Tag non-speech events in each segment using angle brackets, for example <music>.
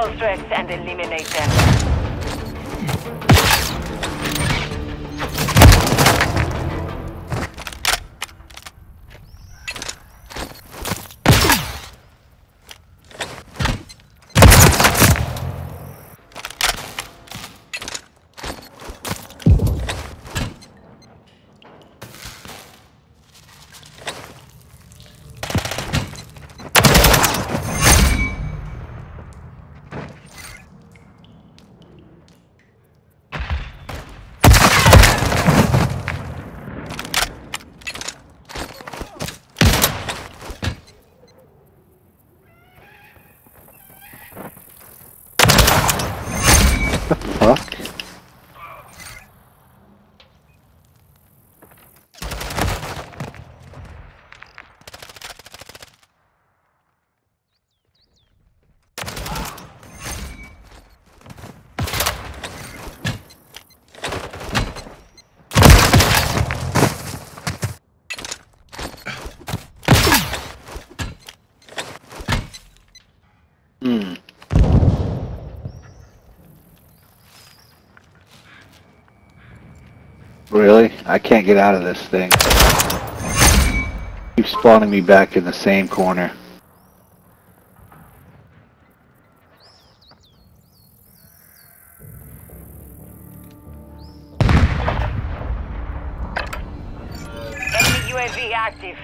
All threats and eliminate them. I can't get out of this thing. Keep spawning me back in the same corner. Enemy UAV active.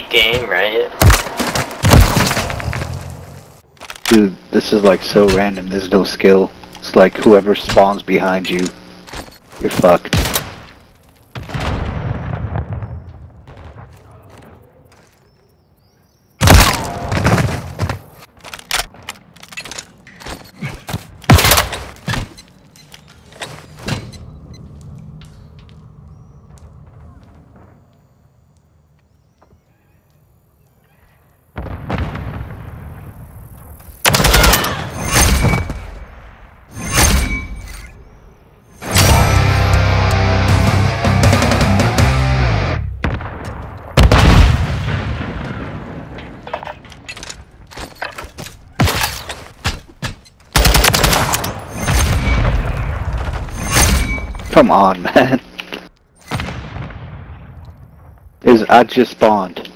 Game, right? Dude, this is like so random, there's no skill. It's like whoever spawns behind you, you're fucked. Come on, <laughs> man. Is I just spawned.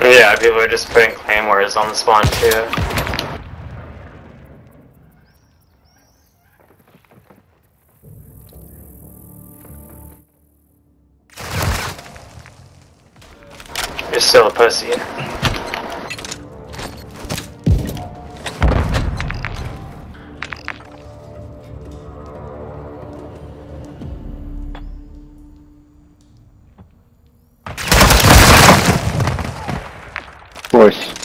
Yeah, people are just putting claymores on the spawn too. You're still a pussy. Of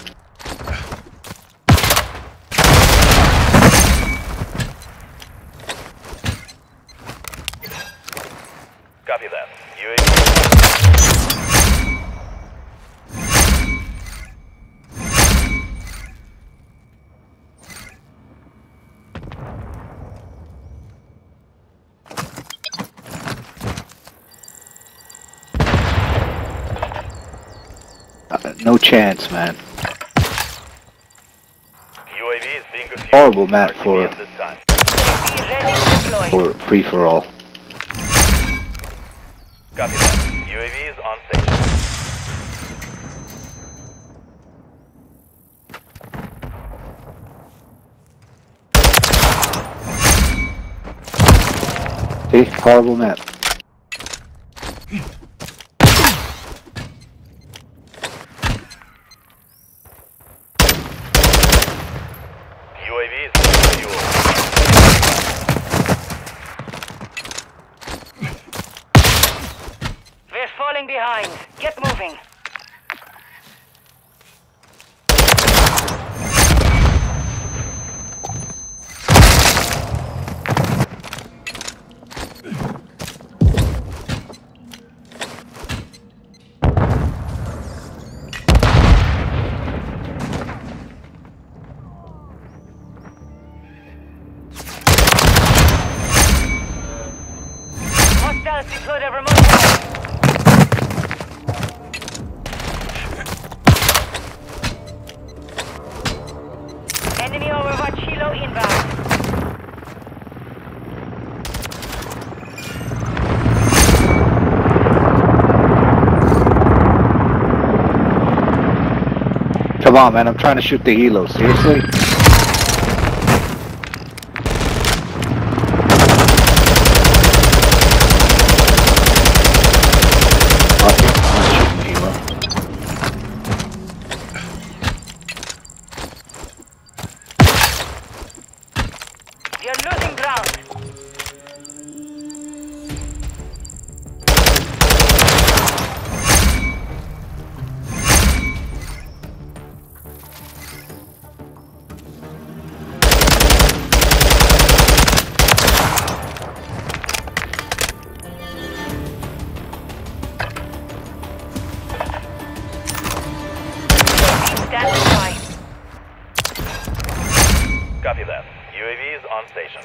no chance, man. UAV is being. Horrible map for at this time. UAV ready to deploy. for free for all. Copy that. UAV is on station. See, horrible map. UAV is being fueled. Behind. Get moving. Deployed a Come on, man. I'm trying to shoot the helo. Seriously? Copy that. UAV is on station.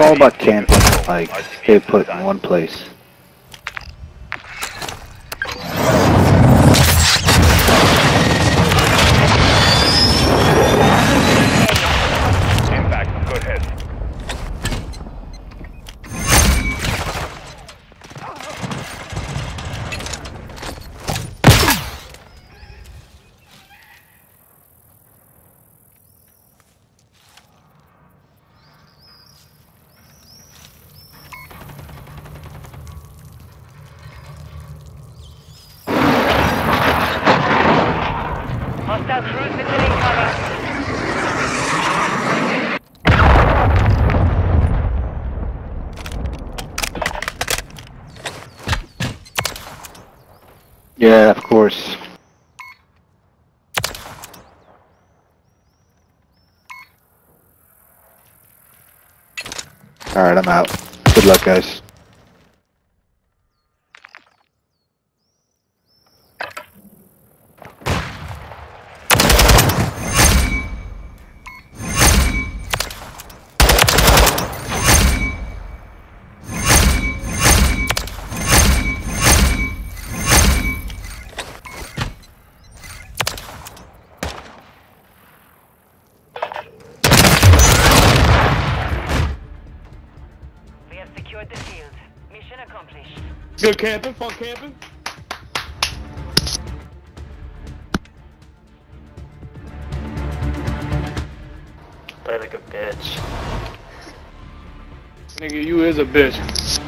All about camping. Like, stay put in one place. Yeah, of course. Alright, I'm out. Good luck, guys. Good camping, fun camping. Play like a bitch. Nigga, you is a bitch.